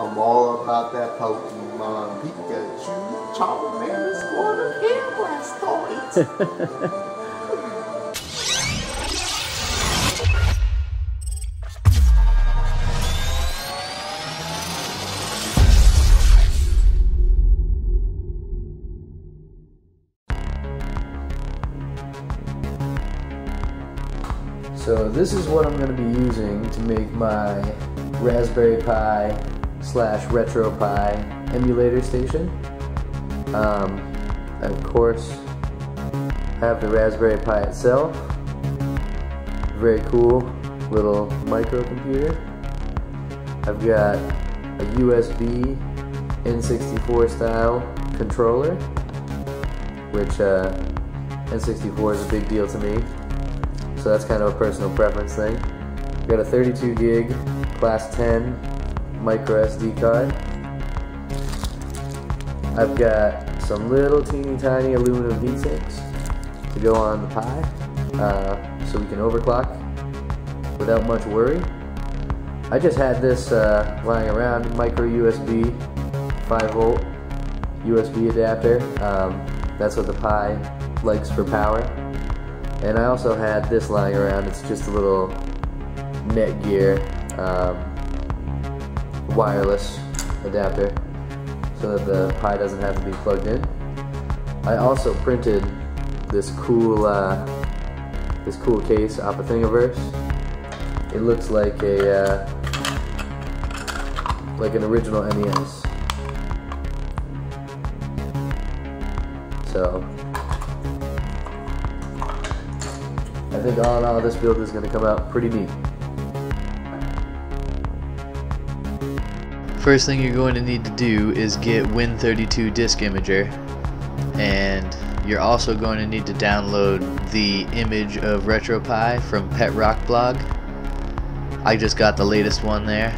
I'm all about that Pokemon Pikachu, Charmander, Squirtle, and Blastoise. So this is what I'm going to be using to make my Raspberry Pi slash RetroPie emulator station. Um, of course I have the Raspberry Pi itself. Very cool little microcomputer. I've got a USB N64 style controller, which uh, N64 is a big deal to me. So that's kind of a personal preference thing. Got a 32 gig class 10 micro SD card. I've got some little teeny tiny aluminum heat sinks to go on the Pi uh, so we can overclock without much worry. I just had this uh, lying around, micro USB 5 volt USB adapter. Um, that's what the Pi likes for power. And I also had this lying around. It's just a little Netgear um, wireless adapter so that the Pi doesn't have to be plugged in. I also printed this cool uh, this cool case off of Thingiverse. It looks like a uh, like an original NES. So I think all in all, this build is going to come out pretty neat. First thing you're going to need to do is get Win32 Disk Imager and you're also going to need to download the image of RetroPie from Pet Rock Blog. I just got the latest one there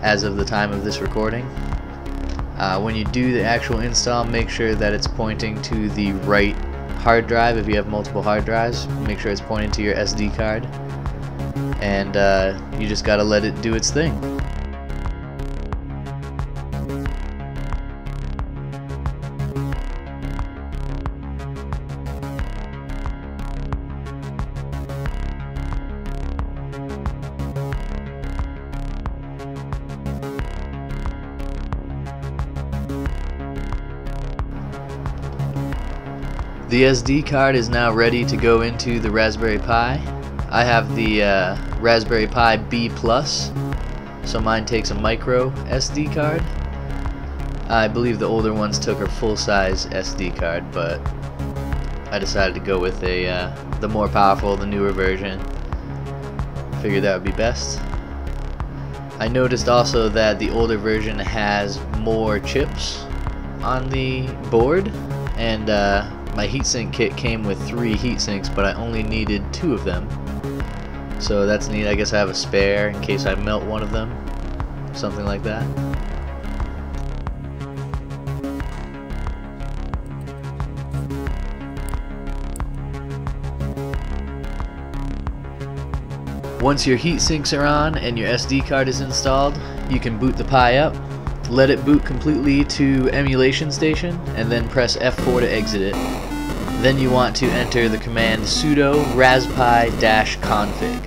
as of the time of this recording. Uh, when you do the actual install, make sure that it's pointing to the right hard drive if you have multiple hard drives make sure it's pointing to your SD card and uh, you just gotta let it do its thing The SD card is now ready to go into the Raspberry Pi. I have the uh, Raspberry Pi B+, so mine takes a micro SD card. I believe the older ones took a full-size SD card, but I decided to go with a uh, the more powerful, the newer version. Figured that would be best. I noticed also that the older version has more chips on the board, and uh, my heatsink kit came with three heatsinks, but I only needed two of them. So that's neat. I guess I have a spare in case I melt one of them. Something like that. Once your heat sinks are on and your SD card is installed, you can boot the Pi up, let it boot completely to emulation station, and then press F4 to exit it. Then you want to enter the command sudo raspi-config.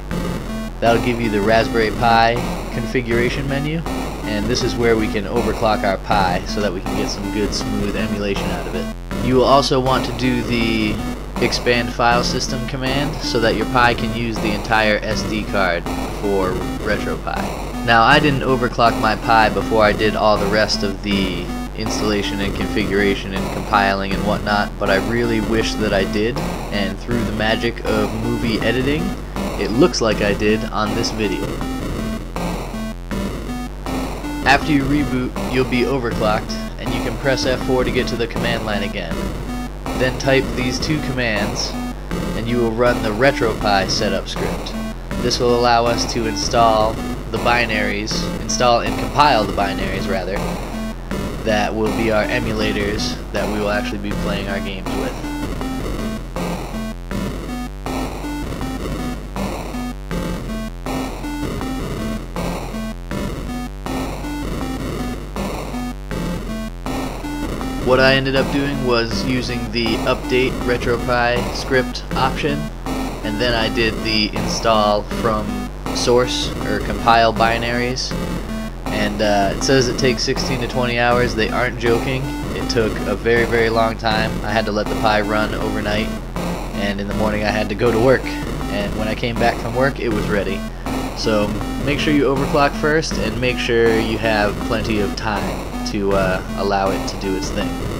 That'll give you the Raspberry Pi configuration menu, and this is where we can overclock our Pi so that we can get some good smooth emulation out of it. You will also want to do the expand file system command so that your Pi can use the entire SD card for RetroPie. Now I didn't overclock my Pi before I did all the rest of the installation and configuration and compiling and whatnot, but I really wish that I did, and through the magic of movie editing, it looks like I did on this video. After you reboot, you'll be overclocked, and you can press F4 to get to the command line again. Then type these two commands, and you will run the RetroPie setup script. This will allow us to install the binaries, install and compile the binaries rather, that will be our emulators that we will actually be playing our games with. What I ended up doing was using the update RetroPie script option and then I did the install from source or compile binaries and uh, it says it takes 16 to 20 hours. They aren't joking. It took a very very long time. I had to let the Pi run overnight. And in the morning I had to go to work. And when I came back from work it was ready. So make sure you overclock first and make sure you have plenty of time to uh, allow it to do its thing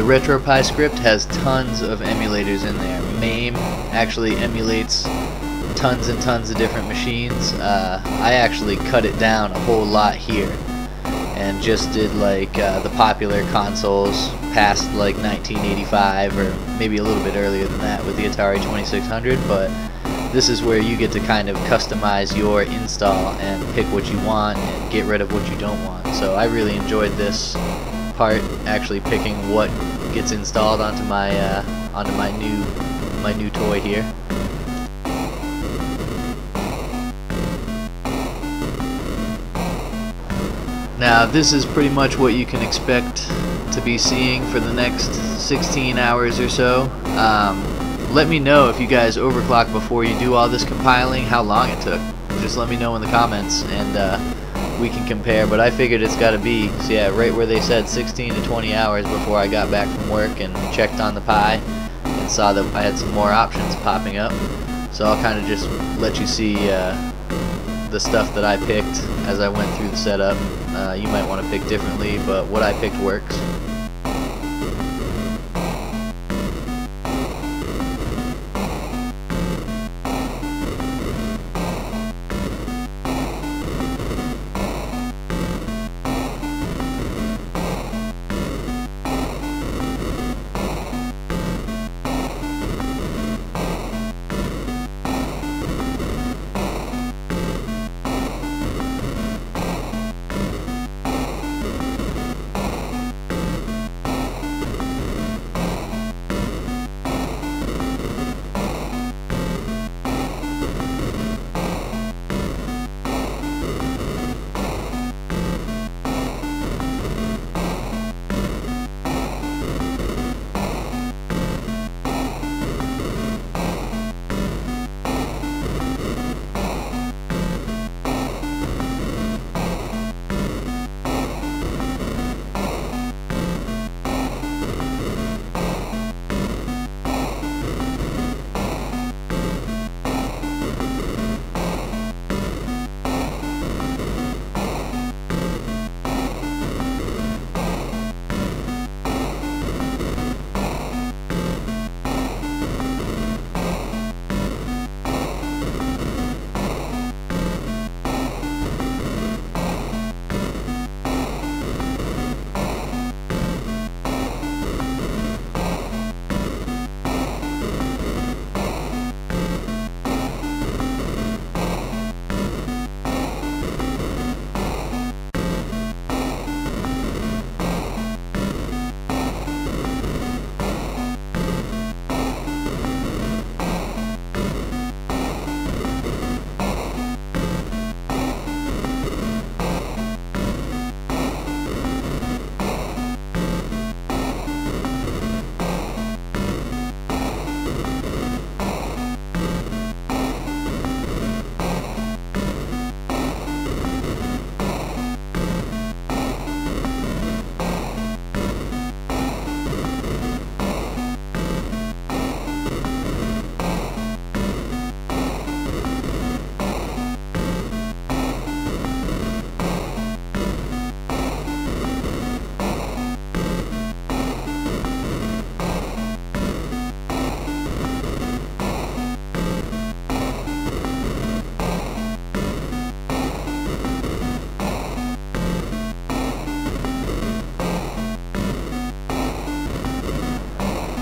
The RetroPie script has tons of emulators in there. MAME actually emulates tons and tons of different machines. Uh, I actually cut it down a whole lot here and just did like uh, the popular consoles past like 1985 or maybe a little bit earlier than that with the Atari 2600 but this is where you get to kind of customize your install and pick what you want and get rid of what you don't want. So I really enjoyed this part actually picking what gets installed onto my uh, onto my new my new toy here. Now this is pretty much what you can expect to be seeing for the next 16 hours or so. Um, let me know if you guys overclock before you do all this compiling, how long it took. Just let me know in the comments and uh, we can compare, but I figured it's got to be, so yeah, right where they said 16 to 20 hours before I got back from work and checked on the Pi and saw that I had some more options popping up. So I'll kind of just let you see uh, the stuff that I picked as I went through the setup. Uh, you might want to pick differently, but what I picked works.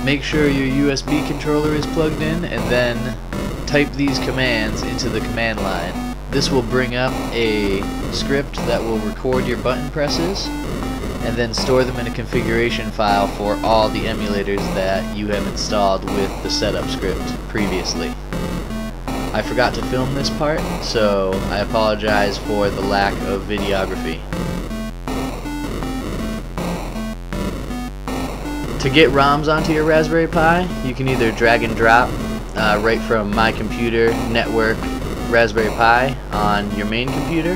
Make sure your USB controller is plugged in and then type these commands into the command line. This will bring up a script that will record your button presses and then store them in a configuration file for all the emulators that you have installed with the setup script previously. I forgot to film this part, so I apologize for the lack of videography. To get ROMs onto your Raspberry Pi, you can either drag and drop uh, right from My Computer Network Raspberry Pi on your main computer.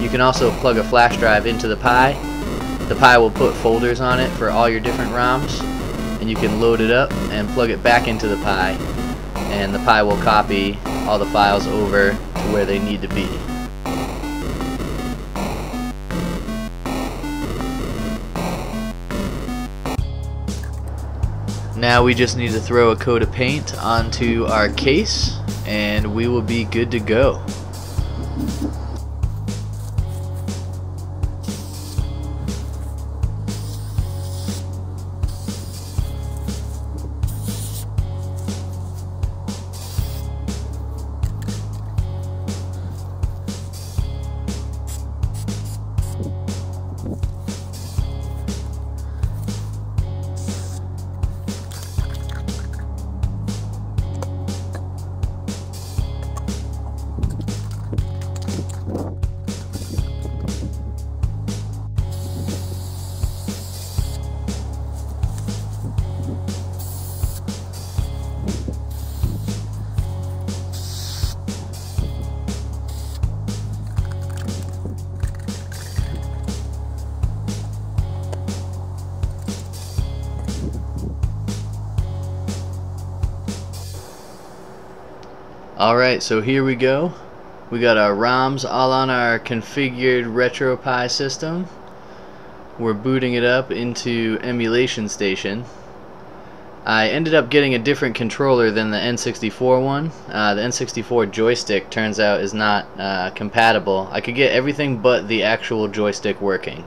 You can also plug a flash drive into the Pi. The Pi will put folders on it for all your different ROMs, and you can load it up and plug it back into the Pi, and the Pi will copy all the files over to where they need to be. Now we just need to throw a coat of paint onto our case and we will be good to go. Alright, so here we go. We got our ROMs all on our configured RetroPie system. We're booting it up into Emulation Station. I ended up getting a different controller than the N64 one. Uh, the N64 joystick turns out is not uh, compatible. I could get everything but the actual joystick working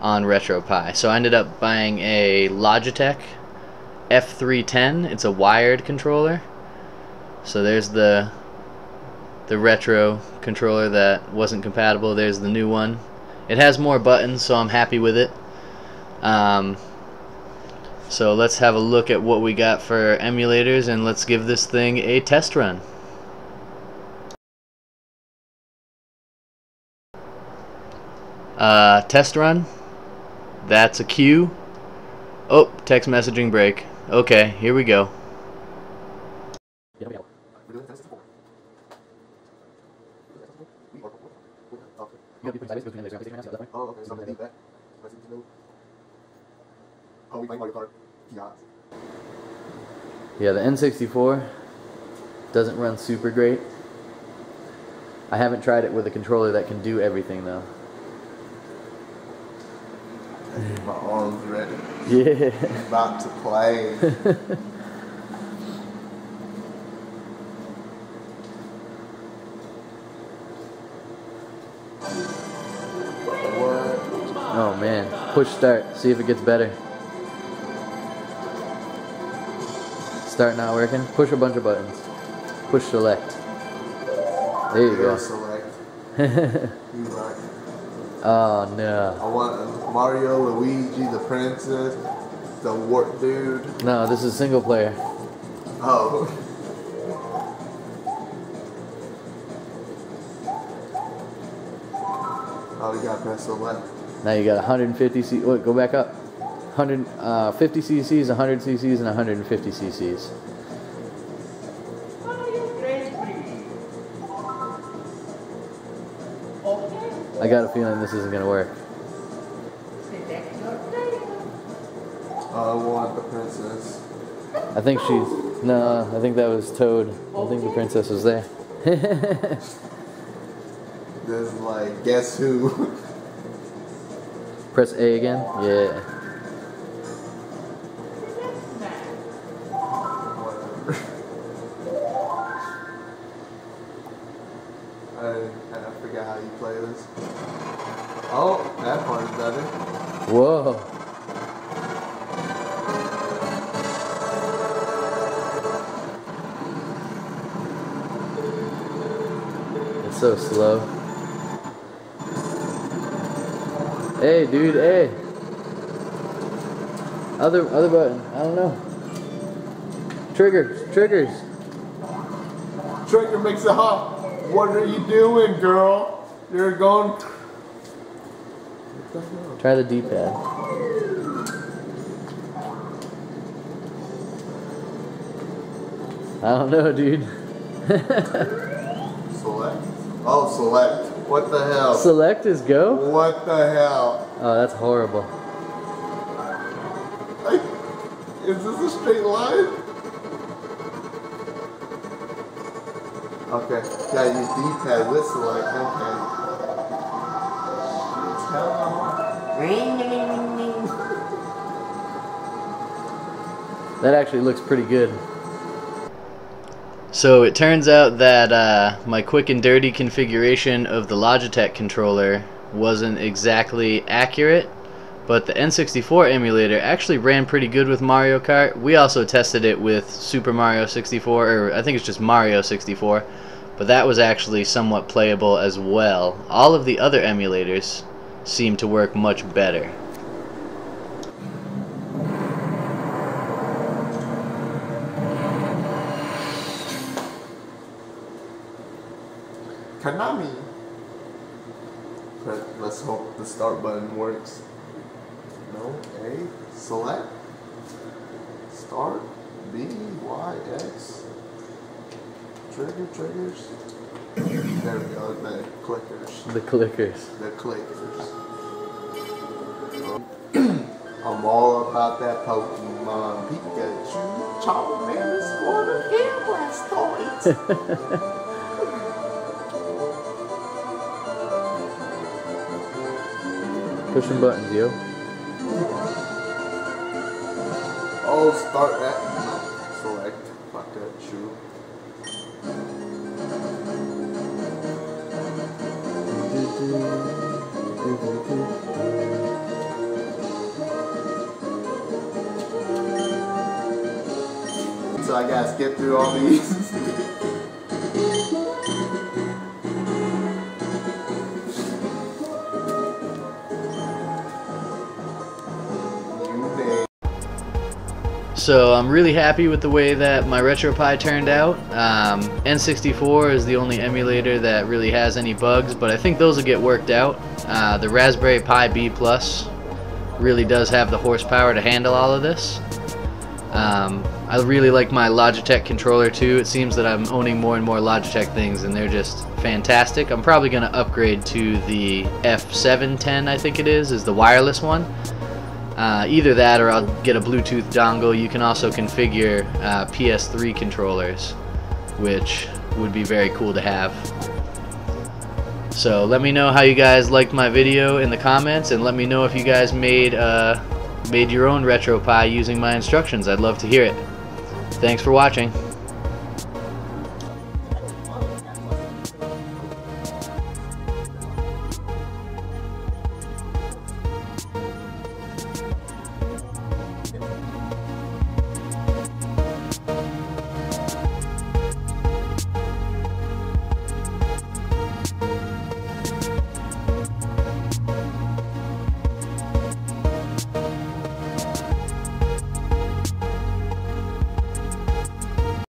on RetroPie. So I ended up buying a Logitech F310. It's a wired controller. So there's the the retro controller that wasn't compatible. There's the new one. It has more buttons, so I'm happy with it. Um, so let's have a look at what we got for emulators and let's give this thing a test run. Uh, test run. That's a cue. Oh, text messaging break. Okay, here we go. Oh, okay, so I'm gonna that. Oh, we playing Mario Kart. Yeah. Yeah, the N64 doesn't run super great. I haven't tried it with a controller that can do everything though. My arms ready. Yeah. About to play. Push start. See if it gets better. Start not working. Push a bunch of buttons. Push select. There you go. select. Oh no. I want Mario, Luigi, the princess, the warp dude. No, this is single player. Oh. Oh, you gotta press select. Now you got 150 c. Wait, go back up. 150 uh, cc's, 100 cc's, and 150 cc's. I got a feeling this isn't gonna work. Oh, I want the princess. I think she's. No, I think that was Toad. I think the princess was there. This is like, guess who? Press A again. Yeah. I, oh, I forgot how you play this. Oh, that part is better. Whoa. It's so slow. Hey, dude, hey. Other other button. I don't know. Triggers, triggers. Trigger makes it hot. What are you doing, girl? You're going. Try the D-pad. I don't know, dude. Select. Oh, select. What the hell? Select is go? what the hell? Oh, that's horrible. Like, is this a straight line? Okay, gotta use D-pad with select. Okay. That actually looks pretty good. So it turns out that uh, my quick and dirty configuration of the Logitech controller wasn't exactly accurate, but the N64 emulator actually ran pretty good with Mario Kart. We also tested it with Super Mario 64, or I think it's just Mario 64, but that was actually somewhat playable as well. All of the other emulators seem to work much better. Konami. But let's hope the start button works. No, A, select, start, B, Y, X, trigger, triggers. There we go, the clickers. The clickers. The clickers. Um, I'm all about that Pokemon Pikachu, Charmander, Squirtle, and Blastoise. Pushing buttons, yo. Oh, start that. Select. Fuck that. True. So I gotta skip through all these. So I'm really happy with the way that my RetroPie turned out. Um, N64 is the only emulator that really has any bugs, but I think those will get worked out. Uh, the Raspberry Pi B Plus really does have the horsepower to handle all of this. Um, I really like my Logitech controller too. It seems that I'm owning more and more Logitech things and they're just fantastic. I'm probably going to upgrade to the F710 I think it is, is the wireless one. Uh, either that or I'll get a Bluetooth dongle. You can also configure uh, PS3 controllers, which would be very cool to have. So let me know how you guys liked my video in the comments, and let me know if you guys made uh, made your own RetroPie using my instructions. I'd love to hear it. Thanks for watching.